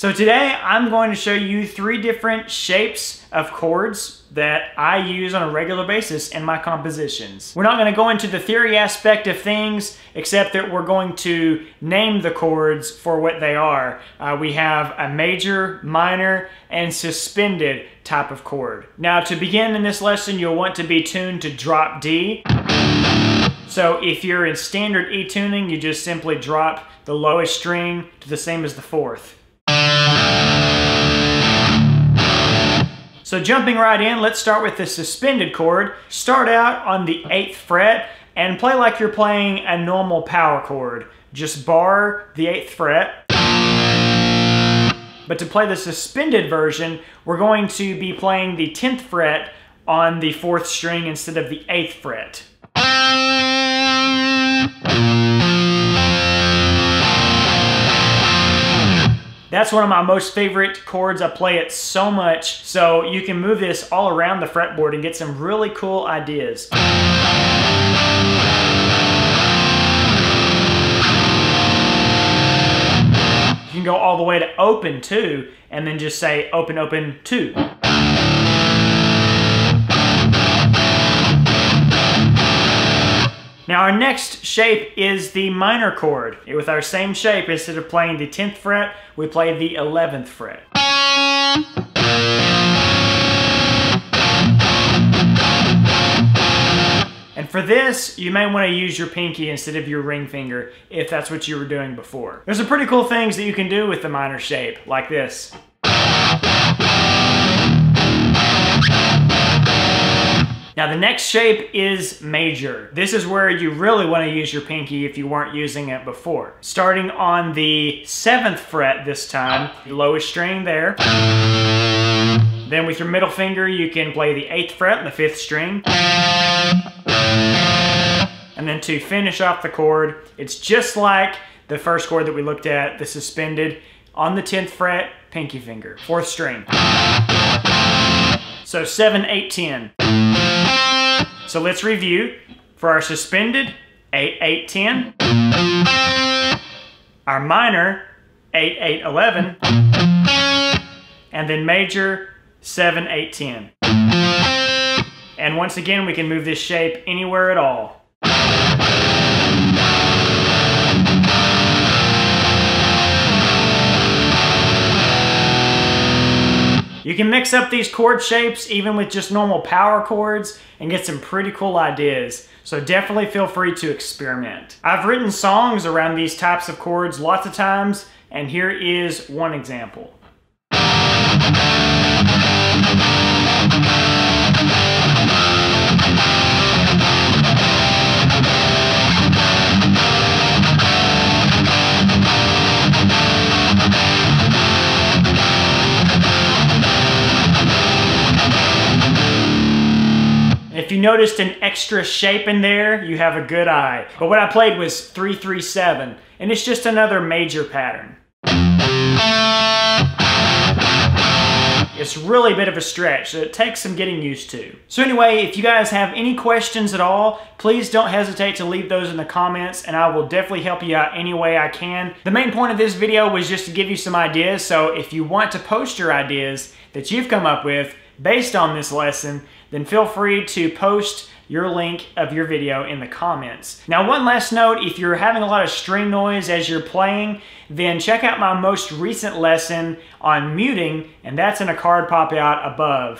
So today I'm going to show you three different shapes of chords that I use on a regular basis in my compositions. We're not going to go into the theory aspect of things except that we're going to name the chords for what they are. Uh, we have a major, minor, and suspended type of chord. Now to begin in this lesson you'll want to be tuned to drop D. So if you're in standard E tuning you just simply drop the lowest string to the same as the fourth. So jumping right in, let's start with the suspended chord. Start out on the 8th fret and play like you're playing a normal power chord. Just bar the 8th fret. But to play the suspended version, we're going to be playing the 10th fret on the 4th string instead of the 8th fret. That's one of my most favorite chords. I play it so much. So you can move this all around the fretboard and get some really cool ideas. You can go all the way to open two and then just say open, open, two. Now our next shape is the minor chord. With our same shape, instead of playing the 10th fret, we play the 11th fret. And for this, you may want to use your pinky instead of your ring finger if that's what you were doing before. There's some pretty cool things that you can do with the minor shape, like this. Now the next shape is major. This is where you really want to use your pinky if you weren't using it before. Starting on the 7th fret this time, lowest string there. Then with your middle finger you can play the 8th fret the 5th string. And then to finish off the chord, it's just like the first chord that we looked at, the suspended, on the 10th fret, pinky finger, 4th string. So 7, 8, 10. So let's review. For our suspended, 8, 8, 10. Our minor, 8, 8, 11. And then major, 7, 8, 10. And once again, we can move this shape anywhere at all. You can mix up these chord shapes even with just normal power chords and get some pretty cool ideas. So definitely feel free to experiment. I've written songs around these types of chords lots of times, and here is one example. If you noticed an extra shape in there, you have a good eye. But what I played was 337, and it's just another major pattern. It's really a bit of a stretch, so it takes some getting used to. So anyway, if you guys have any questions at all, please don't hesitate to leave those in the comments and I will definitely help you out any way I can. The main point of this video was just to give you some ideas, so if you want to post your ideas that you've come up with based on this lesson, then feel free to post your link of your video in the comments. Now one last note, if you're having a lot of string noise as you're playing, then check out my most recent lesson on muting, and that's in a card pop out above.